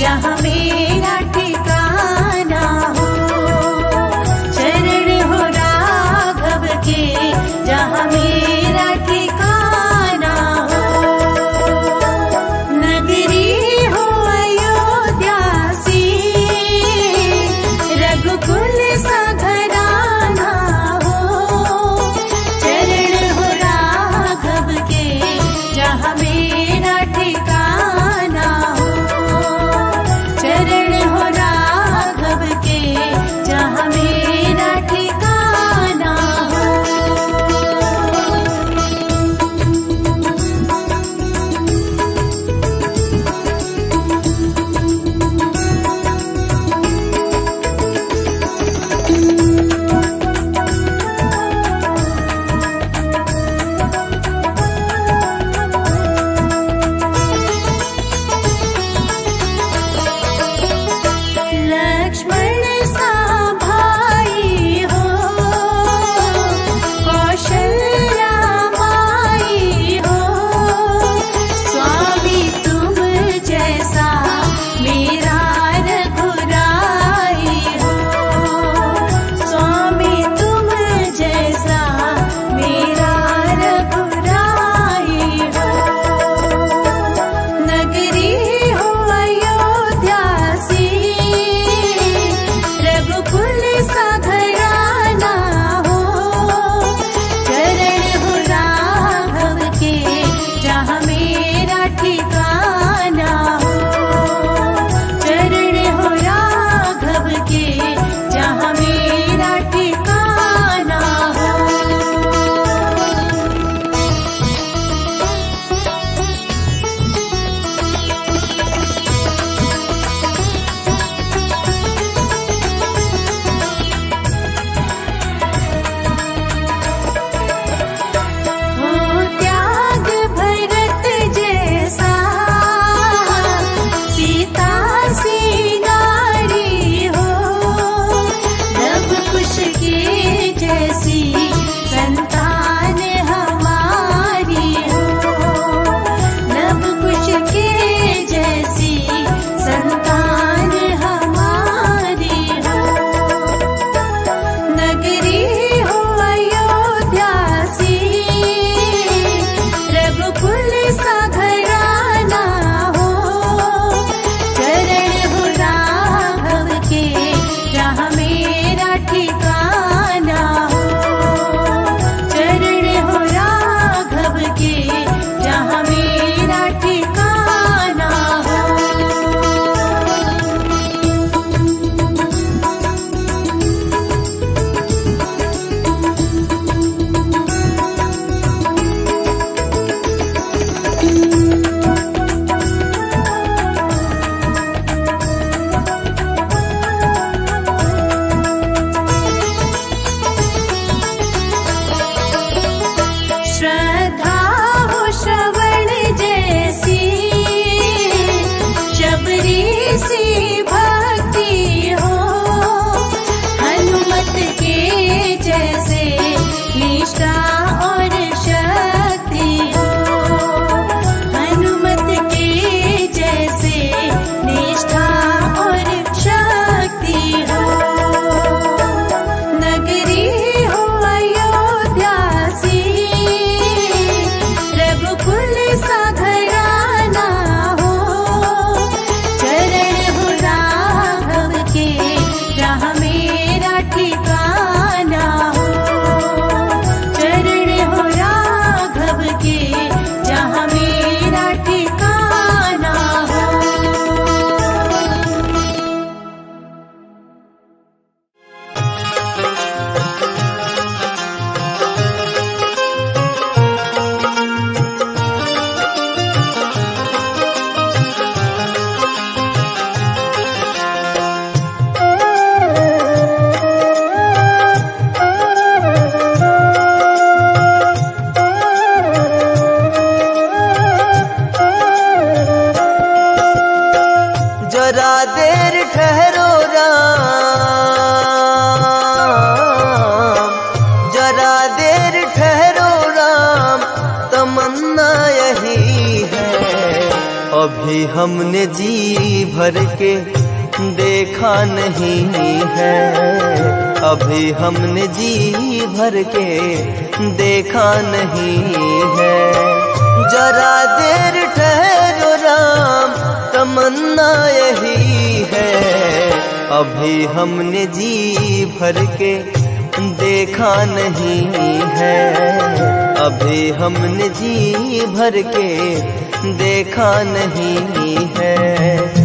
यहाँ मेरे अभी हमने जी भर के देखा नहीं है। अभी हमने जी भर के देखा नहीं है। जरा देर ठहरो राम, तमन्ना यही है। अभी हमने जी भर के देखा नहीं है। अभी हमने जी भर के देखा नहीं है।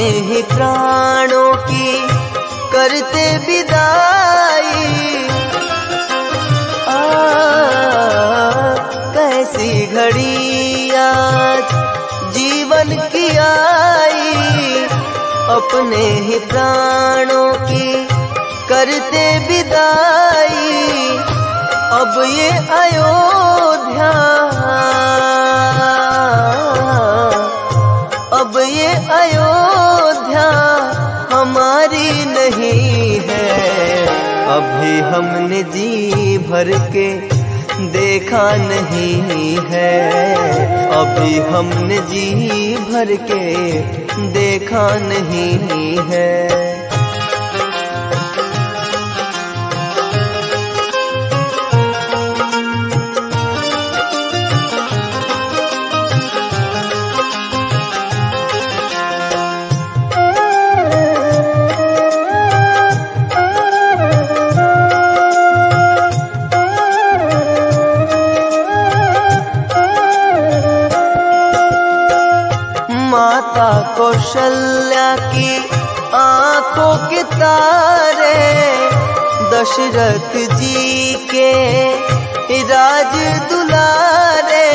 ही प्राणों की करते विदाई। आ, कैसी घड़ी आज जीवन की आई। अपने ही प्राणों की करते विदाई। अब ये अयोध्या अब ये अयोध्या है। अभी हमने जी भर के देखा नहीं है। अभी हमने जी भर के देखा नहीं है। कौशल्या की आँखों के तारे, दशरथ जी के राज दुलारे।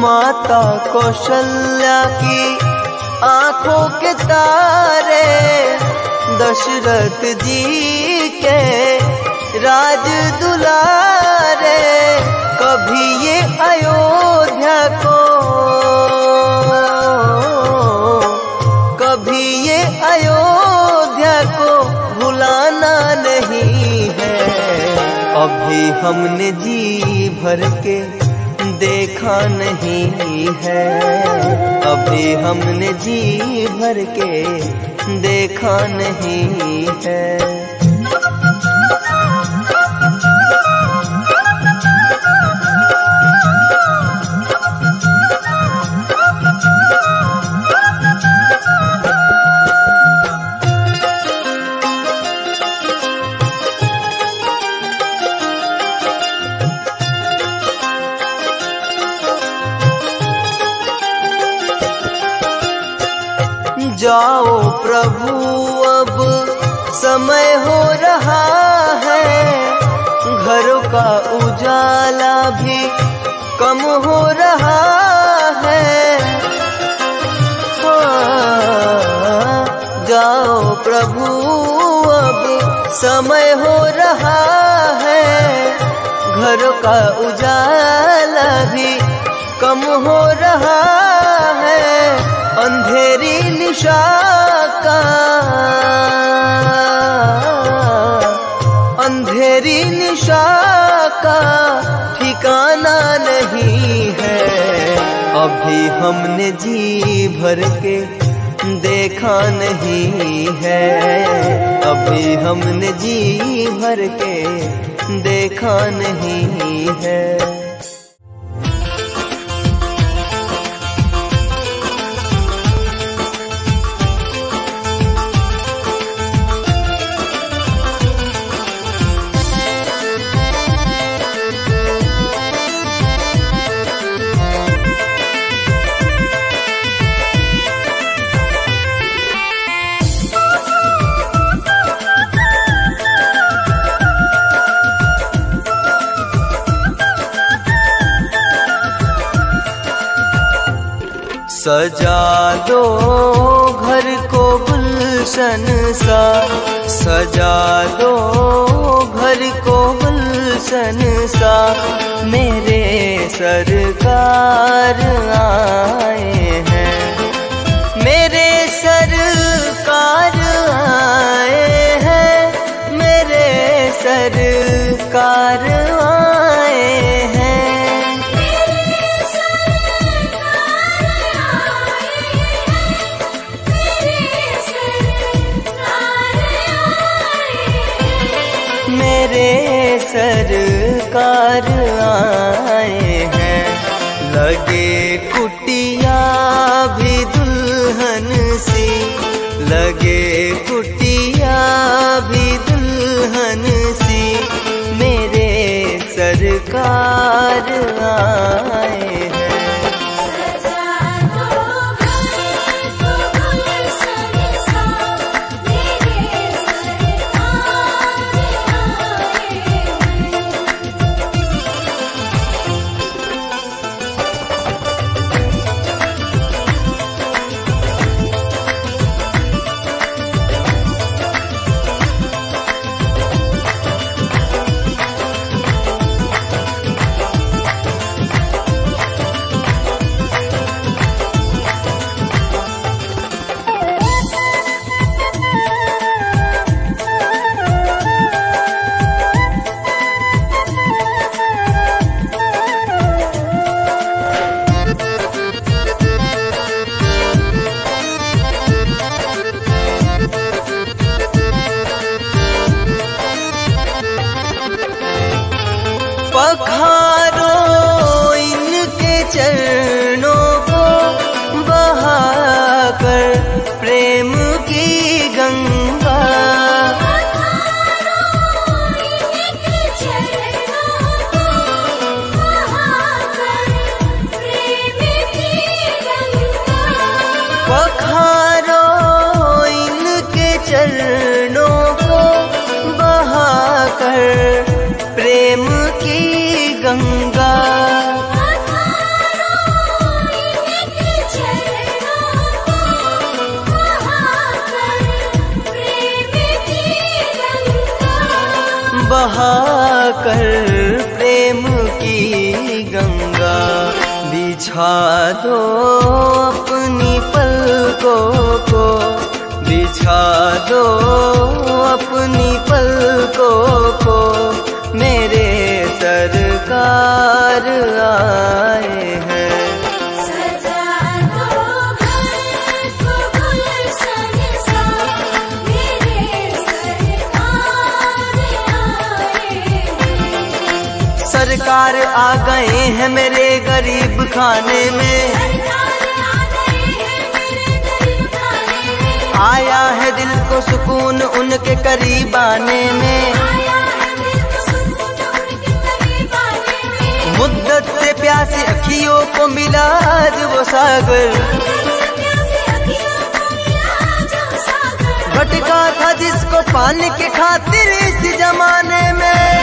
माता कौशल्या की आँखों के तारे, दशरथ जी के राज दुलारे। अभी हमने जी भर के देखा नहीं है। अभी हमने जी भर के देखा नहीं है। समय हो रहा है। घरों का उजाला भी कम हो रहा है। अंधेरी निशा का अंधेरी निशा का ठिकाना नहीं है। अभी हमने जी भर के देखा नहीं है। अभी हमने जी भर के देखा नहीं है। सजा दो घर को गुलशन सा। सजा दो घर को गुलशन सा। मेरे सरकार आए हैं। मेरे सरकार आए हैं। मेरे सरकार आए लगे कुटिया भी दुल्हन सी। मेरे सरकार आए। बहाकर प्रेम की गंगा। बिछा दो अपनी पलकों को। बिछा दो अपनी पलकों को। मेरे सरकार आ गए हैं मेरे गरीब खाने में। आया है दिल को सुकून उनके करीब आने में। मुद्दत से प्यासी अखियों को मिला आज वो सागर। भटका था जिसको पाने के खातिर इस जमाने में।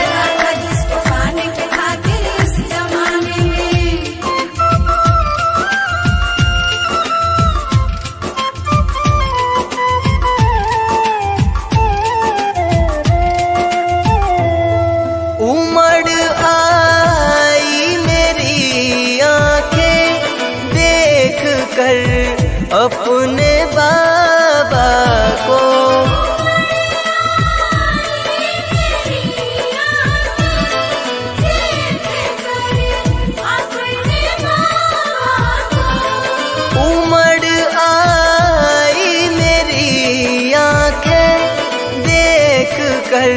कर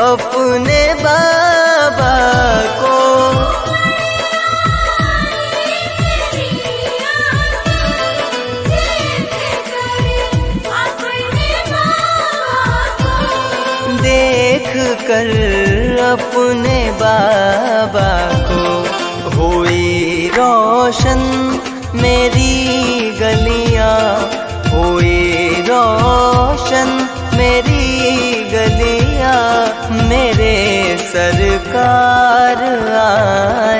अपने बाबा को। देख कर सरकार आए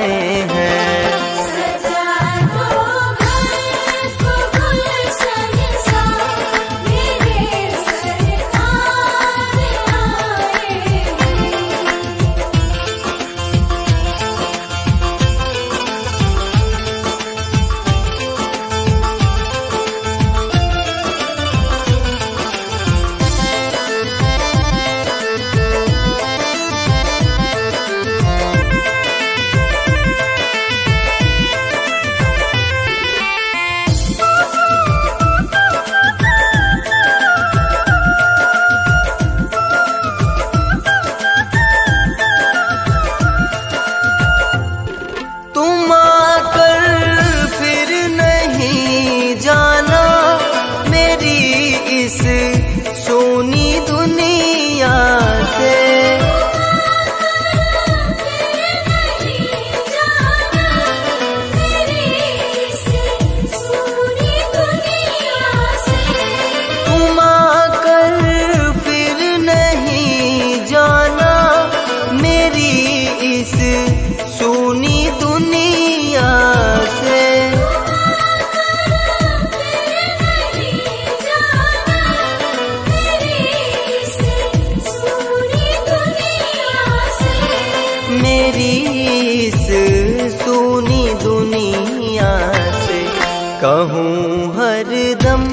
कहूँ हर दम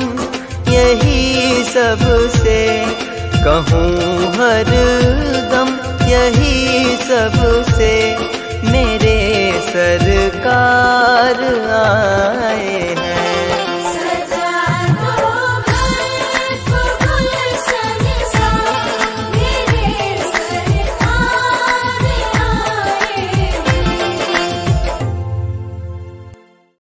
यही सबसे। कहूँ हर दम यही सबसे। मेरे सरकार आए हैं।